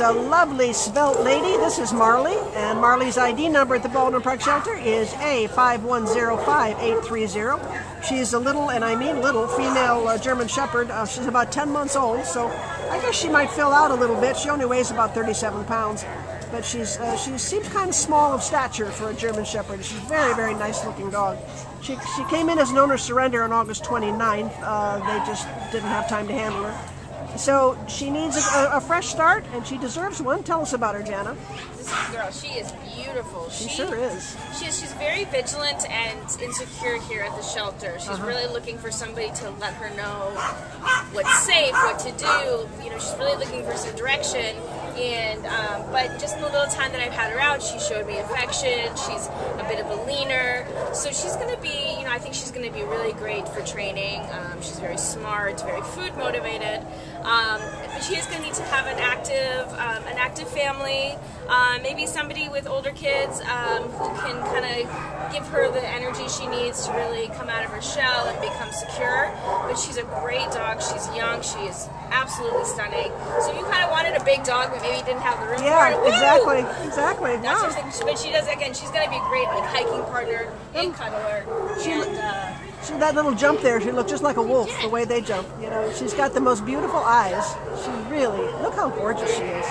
is a lovely svelte lady. This is Marley, and Marley's ID number at the Baldwin Park Shelter is A5105830. She's a little, and I mean little, female uh, German Shepherd. Uh, she's about 10 months old, so I guess she might fill out a little bit. She only weighs about 37 pounds, but she's uh, she seems kind of small of stature for a German Shepherd. She's a very, very nice looking dog. She, she came in as an owner surrender on August 29th. Uh, they just didn't have time to handle her. So she needs a, a, fresh start, and she deserves one. Tell us about her, Jana. This is a girl, she is beautiful. She, she sure is. She's she's very vigilant and insecure here at the shelter. She's uh-huh. really looking for somebody to let her know what's safe, what to do. You know, she's really looking for some direction. And um, but just in the little time that I've had her out, she showed me affection. She's a bit of a so she's going to be. You know, I think she's going to be really great for training. Um, she's very smart, very food motivated. Um, but she is going to need to have an active, um, an active family. Uh, maybe somebody with older kids um, who can kind of give her the energy she needs to really come out of her shell and become secure. But she's a great dog. She's young. She is absolutely stunning. So you kind of wanted a big dog, but maybe didn't have the room yeah, for it. exactly, exactly. That's wow. her. But she does again. She's going to be a great like hiking partner and cuddler. She, and, uh, she, that little jump there, she looked just like a wolf the way they jump. You know, she's got the most beautiful eyes. She really look how gorgeous she is.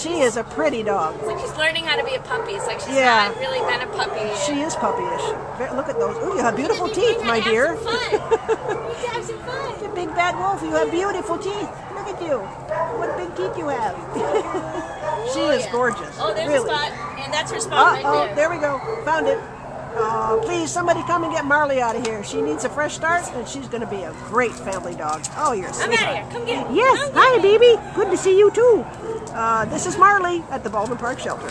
She is a pretty dog. It's like she's learning how to be a puppy. It's like she's yeah. not really been a puppy. She is puppyish. Look at those. Oh, you have beautiful teeth, my dear. Have some fun. have some fun. The big bad wolf. You have beautiful teeth. Look at you. What big teeth you have. she oh, is yeah. gorgeous. Oh, there's really. a spot, and that's her spot uh, right oh, there. there we go. Found it. Uh, please, somebody come and get Marley out of here. She needs a fresh start, and she's going to be a great family dog. Oh, you're sweet. I'm out of here. Come get me. Yes. Hi, baby. Good to see you, too. Uh, this is Marley at the Baldwin Park Shelter.